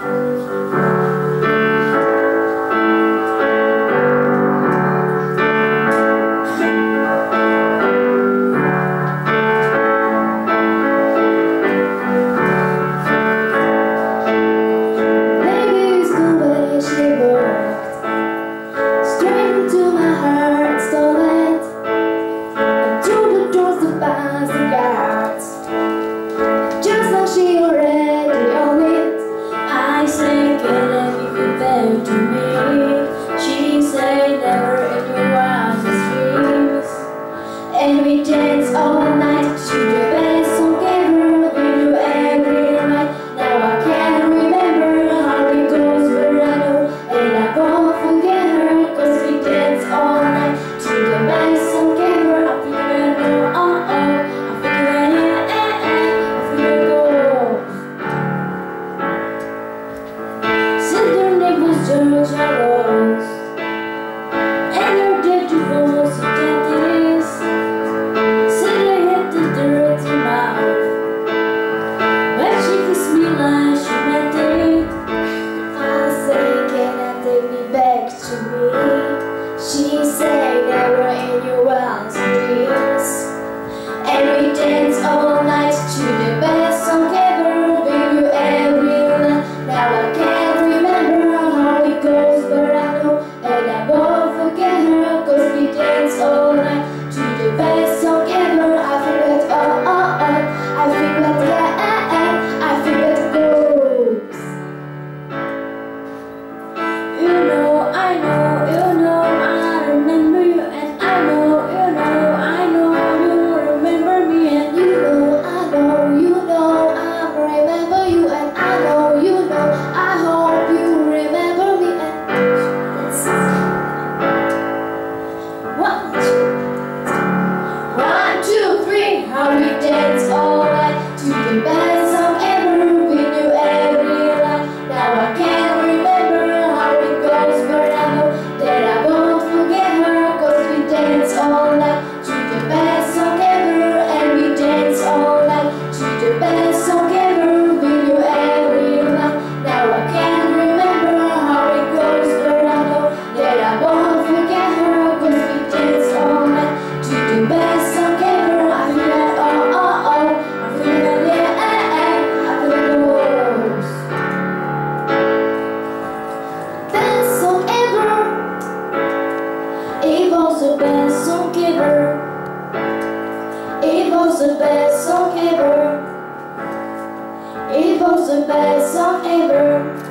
Música Right. Was the best song ever. It was the best song ever.